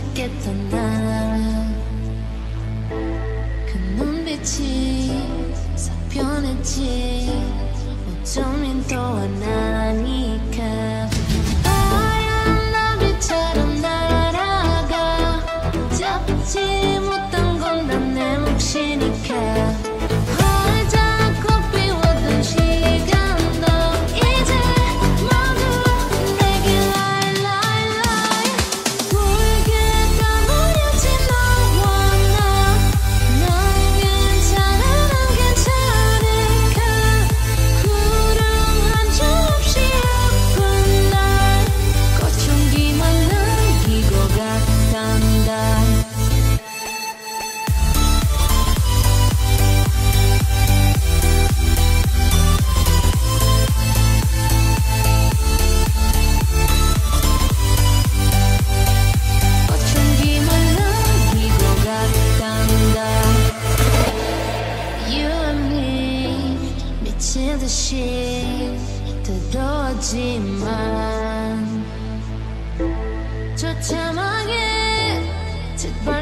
했던 나그 눈빛이 싹 변했지. 어쩌면 또 하나니까. 하얀 나비처럼 날아가. 잡지 못한 건다내 몫이니까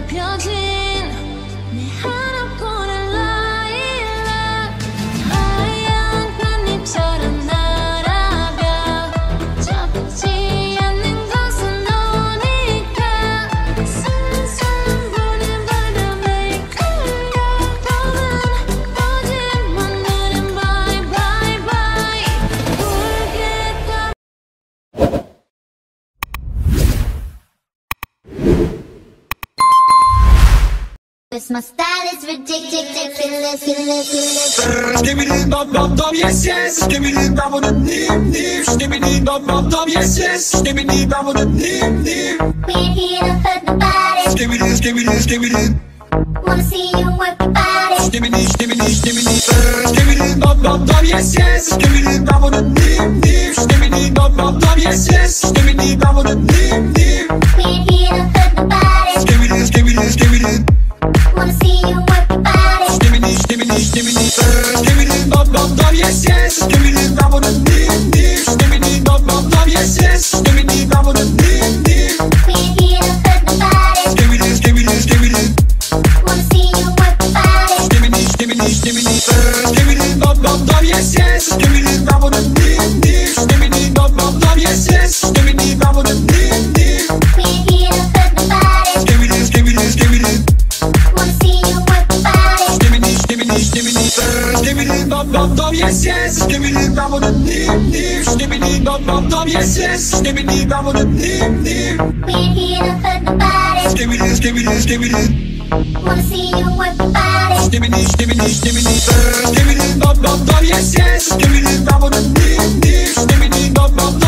飘起。Cause my style is ridiculous, yes yes Skibidi bop bop nim nim yes yes Skibidi bop bop nim nim We're here to hurt the body. Wanna see you work your body. Yes yes nim nim yes yes nim nim Bop bop bop yes yes Skibidi bop bop nim nim Skibidi bop bop bop yes yes Skibidi bop bop nim nim We're here to hurt the body. Skibidi skibidi skibidi Wanna see you work your body. Skibidi skibidi skibidi Skibidi bop bop bop yes yes Skibidi bop bop nim nim Skibidi bop bop bop yes yes